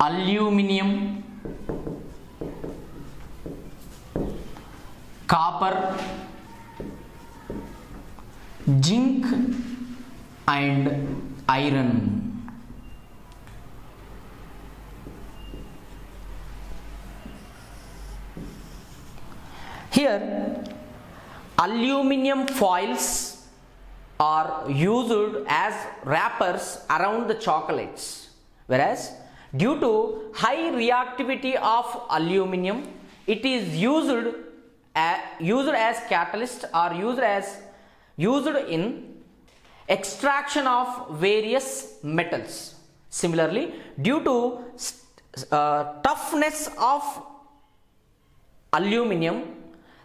aluminum copper zinc and iron here aluminium foils are used as wrappers around the chocolates whereas due to high reactivity of aluminium it is used a- used as catalyst or used as used in extraction of various metals. Similarly due to uh, toughness of aluminium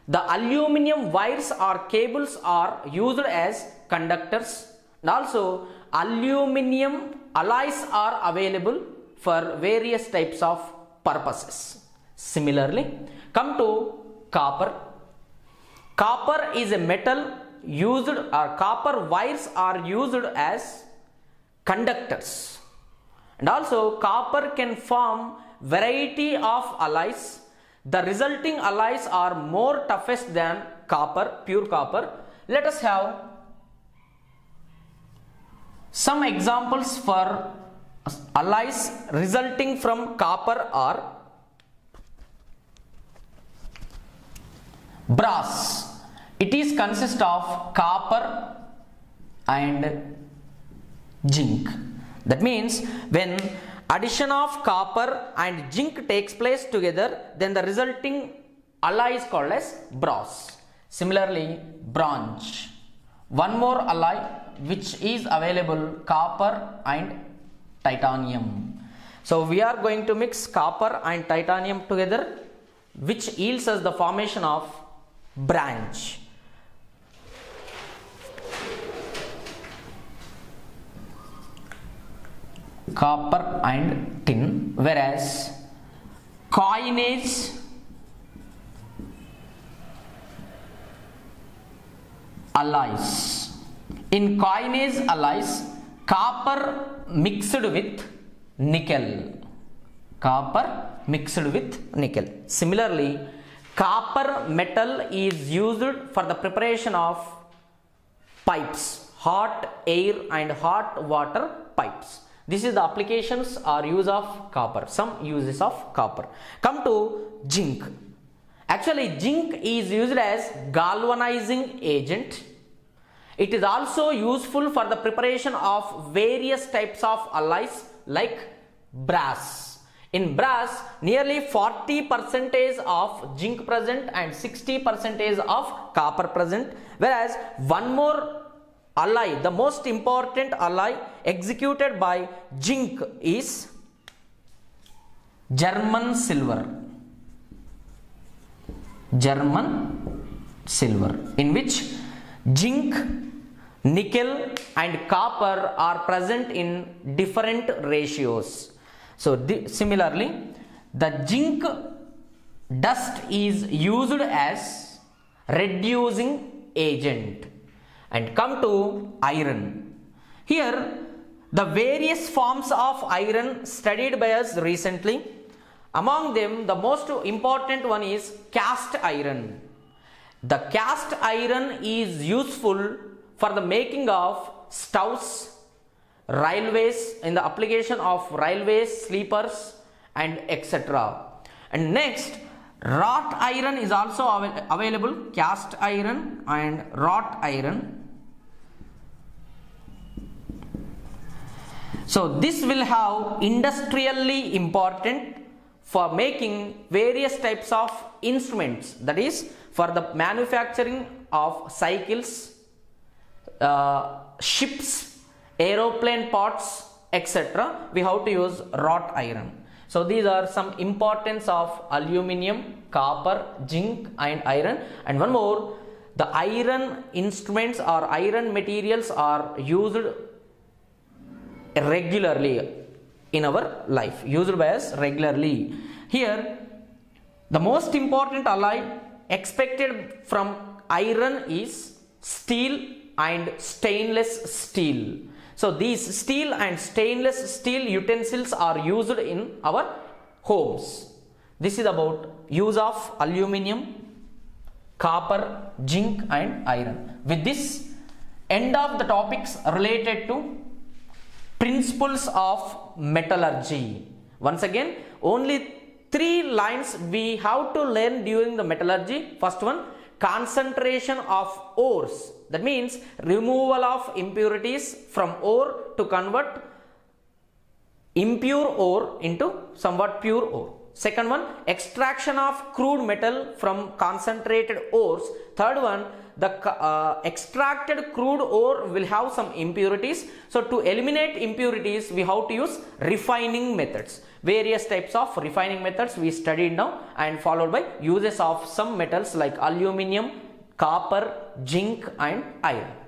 the aluminium wires or cables are used as conductors. And also aluminium alloys are available for various types of purposes. Similarly come to copper. Copper is a metal used or copper wires are used as conductors. And also copper can form variety of alloys. The resulting alloys are more toughest than copper pure copper. Let us have some examples for alloys resulting from copper are brass. It is consist of copper and zinc. That means when addition of copper and zinc takes place together then the resulting alloy is called as brass. Similarly bronze one more alloy which is available copper and titanium. So we are going to mix copper and titanium together which yields us the formation of branch. Copper and tin whereas coinage alloys in coinage alloys copper mixed with nickel. Copper mixed with nickel. Similarly copper metal is used for the preparation of pipes hot air and hot water pipes. This is the applications or use of copper some uses of copper. Come to zinc. Actually zinc is used as galvanizing agent it is also useful for the preparation of various types of alloys like brass. In brass nearly 40 percentage of zinc present and 60 percentage of copper present. Whereas one more alloy the most important alloy executed by zinc is german silver. German silver in which zinc nickel and copper are present in different ratios. So similarly the zinc dust is used as reducing agent. And come to iron. Here the various forms of iron studied by us recently. Among them the most important one is cast iron the cast iron is useful for the making of stoves railways in the application of railways sleepers and etc and next wrought iron is also avail- available cast iron and wrought iron. So this will have industrially important for making various types of instruments. That is for the manufacturing of cycles uh, ships aeroplane parts etc. We have to use wrought iron. So these are some importance of aluminium copper zinc and iron. And one more the iron instruments or iron materials are used regularly in our life used by us regularly. Here the most important alloy expected from iron is steel and stainless steel So these steel and stainless steel utensils are used in our homes. This is about use of aluminium, copper, zinc and iron. With this end of the topics related to principles of metallurgy. Once again only three lines we have to learn during the metallurgy. First one concentration of ores that means removal of impurities from ore to convert impure ore into somewhat pure ore. Second one, extraction of crude metal from concentrated ores. Third one, the uh, extracted crude ore will have some impurities. So to eliminate impurities, we have to use refining methods. Various types of refining methods we studied now and followed by uses of some metals like aluminium, copper, zinc and iron.